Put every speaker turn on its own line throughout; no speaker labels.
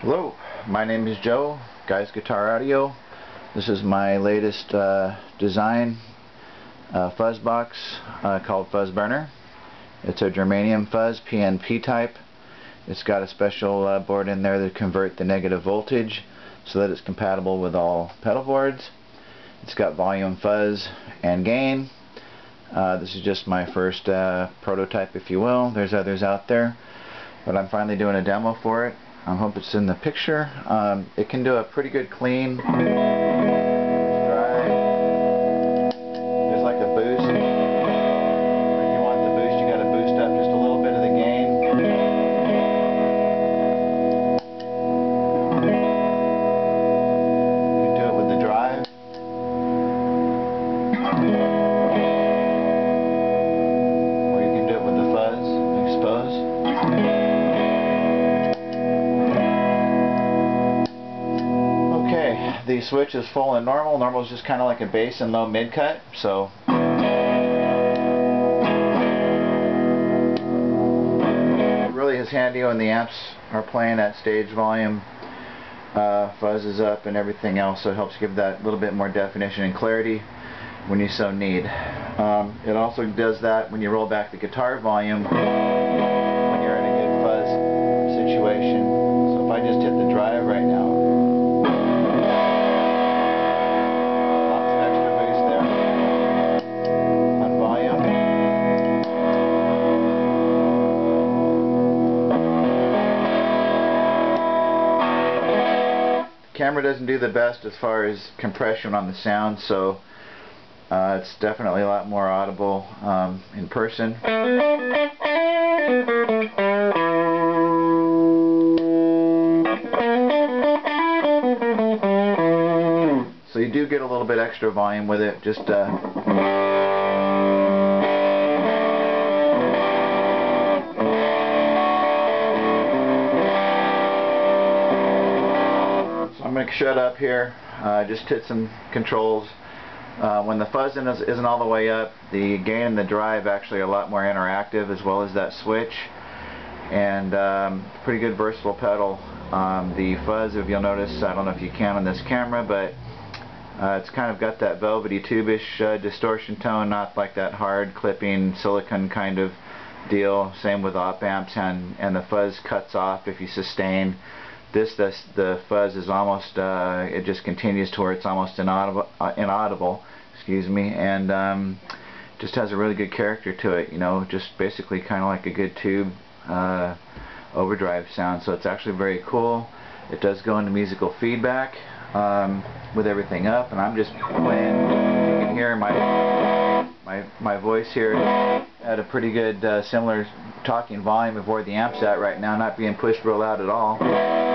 Hello, my name is Joe, Guys Guitar Audio. This is my latest uh, design uh, fuzz box uh, called Fuzz Burner. It's a germanium fuzz PNP type. It's got a special uh, board in there to convert the negative voltage so that it's compatible with all pedal boards. It's got volume fuzz and gain. Uh, this is just my first uh, prototype if you will. There's others out there but I'm finally doing a demo for it. I hope it's in the picture. Um, it can do a pretty good clean switch is full and normal. Normal is just kind of like a bass and low mid cut, so. Really is handy when the amps are playing at stage volume. Uh, fuzz is up and everything else, so it helps give that little bit more definition and clarity when you so need. Um, it also does that when you roll back the guitar volume when you're in a good fuzz situation. So if I just hit the drive right now, camera doesn't do the best as far as compression on the sound, so uh, it's definitely a lot more audible um, in person. So you do get a little bit extra volume with it, just uh, To shut up here, uh, just hit some controls. Uh, when the fuzz in is, isn't all the way up, the gain and the drive actually a lot more interactive as well as that switch. And um, pretty good versatile pedal. Um, the fuzz, if you'll notice, I don't know if you can on this camera, but uh, it's kind of got that velvety tube-ish uh, distortion tone, not like that hard clipping silicon kind of deal. Same with op amps, and, and the fuzz cuts off if you sustain. This, the fuzz is almost, uh, it just continues to where it's almost inaudible, uh, inaudible excuse me, and um, just has a really good character to it, you know, just basically kind of like a good tube uh, overdrive sound, so it's actually very cool. It does go into musical feedback um, with everything up, and I'm just playing, you can hear my my, my voice here at a pretty good uh, similar talking volume of where the amp's at right now, not being pushed real loud at all.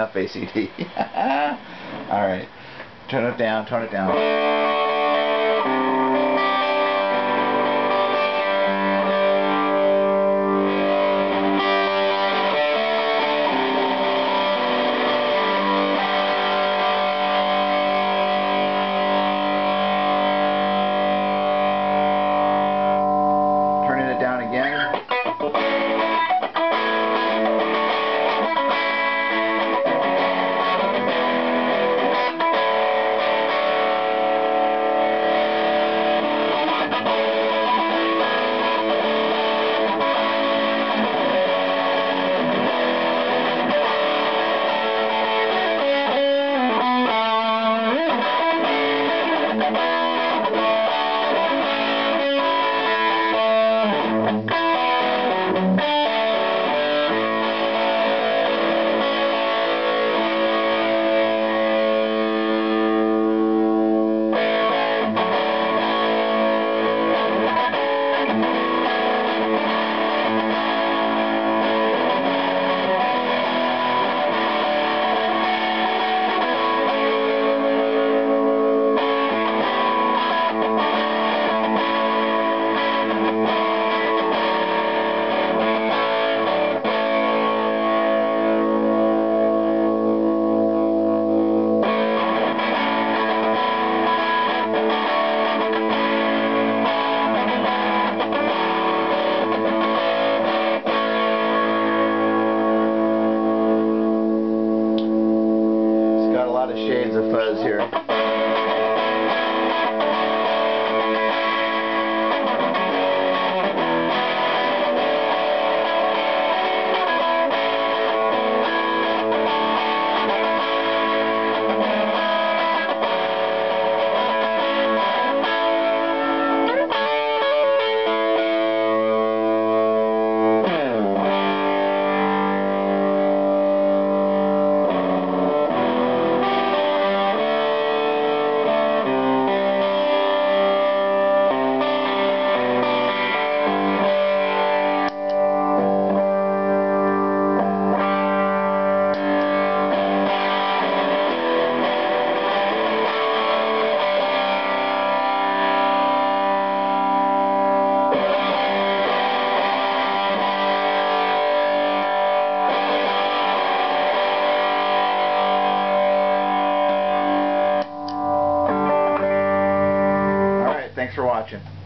Enough ACD. Alright, turn it down, turn it down. Lot of shades of fuzz here. For watching.